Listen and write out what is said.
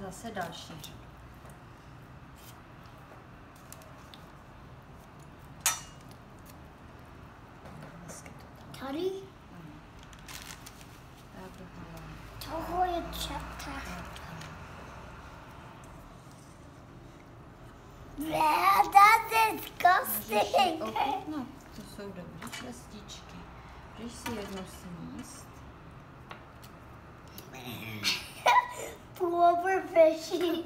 zase další. Tady toho je. Ne, that's disgusting. Ochutnat, to jsou dobrý čestičky. Můžeš si jednu sníst. overfishing.